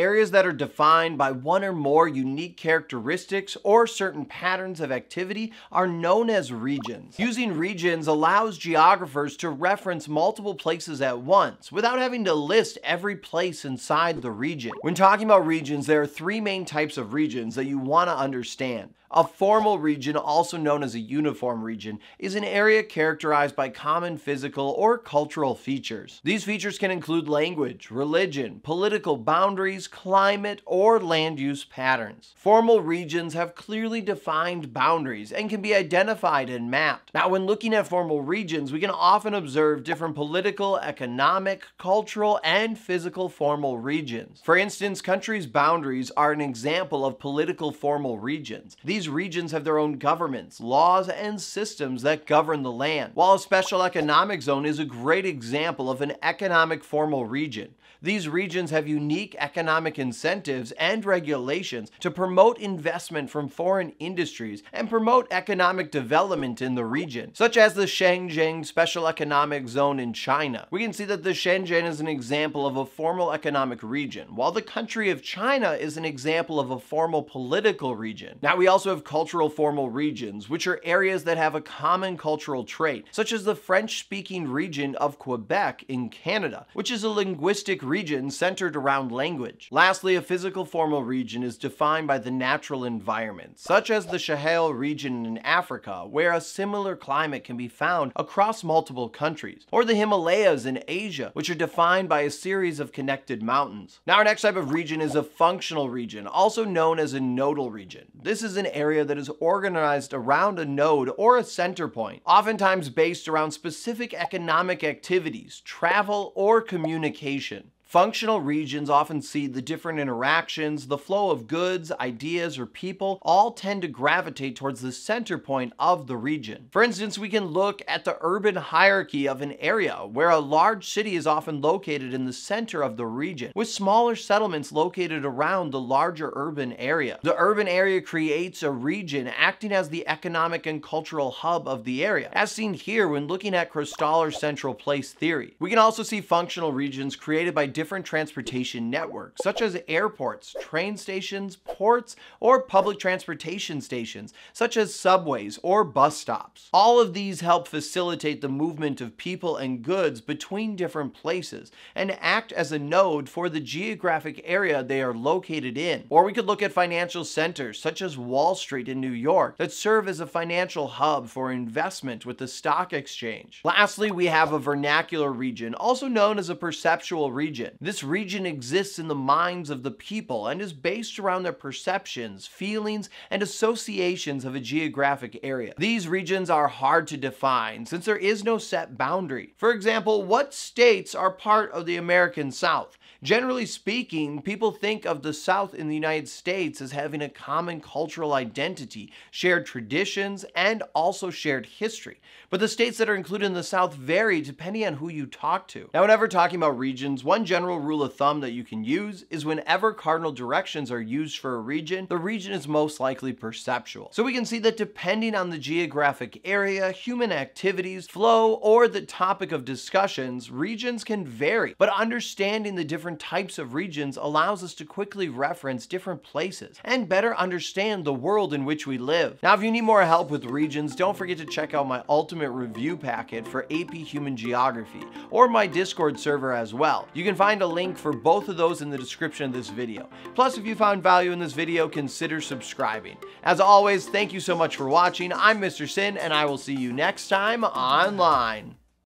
Areas that are defined by one or more unique characteristics or certain patterns of activity are known as regions. Using regions allows geographers to reference multiple places at once without having to list every place inside the region. When talking about regions, there are three main types of regions that you want to understand. A formal region, also known as a uniform region, is an area characterized by common physical or cultural features. These features can include language, religion, political boundaries, climate, or land use patterns. Formal regions have clearly defined boundaries and can be identified and mapped. Now, when looking at formal regions, we can often observe different political, economic, cultural, and physical formal regions. For instance, countries' boundaries are an example of political formal regions. These regions have their own governments, laws, and systems that govern the land, while a special economic zone is a great example of an economic formal region. These regions have unique economic incentives and regulations to promote investment from foreign industries and promote economic development in the region, such as the Shenzhen Special Economic Zone in China. We can see that the Shenzhen is an example of a formal economic region, while the country of China is an example of a formal political region. Now, we also have cultural formal regions, which are areas that have a common cultural trait, such as the French-speaking region of Quebec in Canada, which is a linguistic region centered around language. Lastly, a physical formal region is defined by the natural environment, such as the Sahel region in Africa, where a similar climate can be found across multiple countries, or the Himalayas in Asia, which are defined by a series of connected mountains. Now our next type of region is a functional region, also known as a nodal region. This is an area that is organized around a node or a center point, oftentimes based around specific economic activities, travel, or communication. Functional regions often see the different interactions, the flow of goods, ideas, or people all tend to gravitate towards the center point of the region. For instance, we can look at the urban hierarchy of an area where a large city is often located in the center of the region, with smaller settlements located around the larger urban area. The urban area creates a region acting as the economic and cultural hub of the area, as seen here when looking at Christaller central place theory. We can also see functional regions created by different transportation networks, such as airports, train stations, ports, or public transportation stations, such as subways or bus stops. All of these help facilitate the movement of people and goods between different places and act as a node for the geographic area they are located in. Or we could look at financial centers, such as Wall Street in New York, that serve as a financial hub for investment with the stock exchange. Lastly, we have a vernacular region, also known as a perceptual region region. This region exists in the minds of the people and is based around their perceptions, feelings, and associations of a geographic area. These regions are hard to define since there is no set boundary. For example, what states are part of the American South? Generally speaking, people think of the South in the United States as having a common cultural identity, shared traditions, and also shared history. But the states that are included in the South vary depending on who you talk to. Now, whenever talking about regions, one general rule of thumb that you can use is whenever cardinal directions are used for a region, the region is most likely perceptual. So we can see that depending on the geographic area, human activities, flow, or the topic of discussions, regions can vary. But understanding the different different types of regions allows us to quickly reference different places and better understand the world in which we live. Now, if you need more help with regions, don't forget to check out my ultimate review packet for AP Human Geography or my Discord server as well. You can find a link for both of those in the description of this video. Plus, if you found value in this video, consider subscribing. As always, thank you so much for watching. I'm Mr. Sinn, and I will see you next time online.